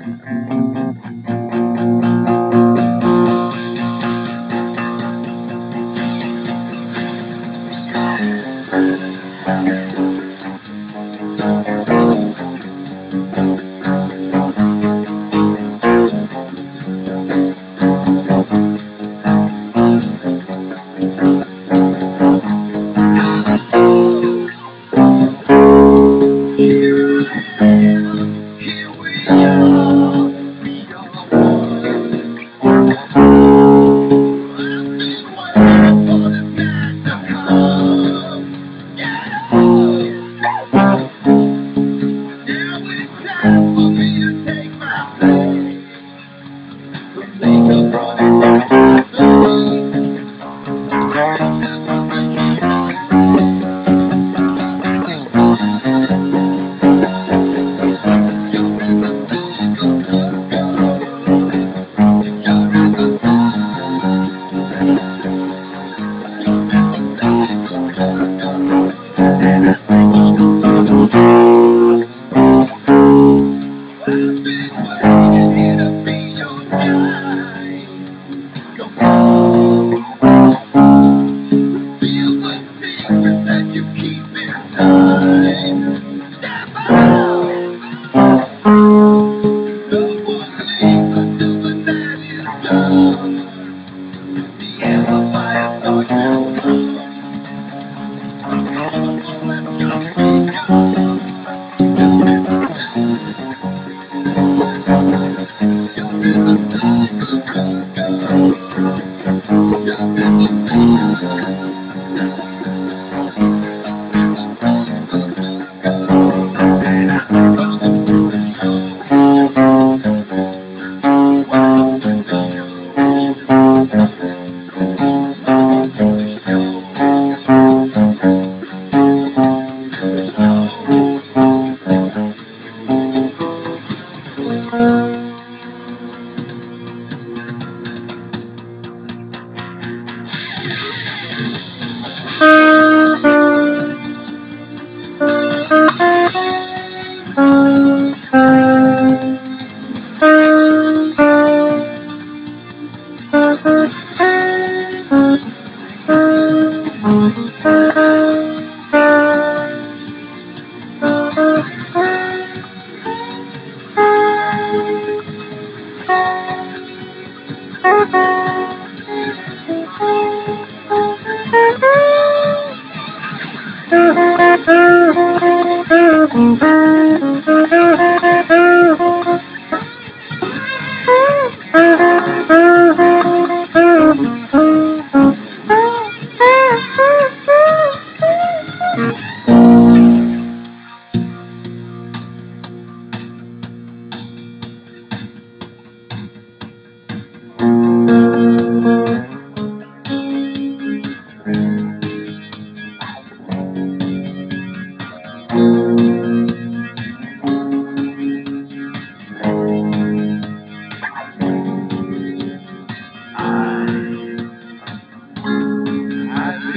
Thank you. running down. Mm-hmm.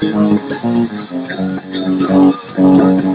Thank you.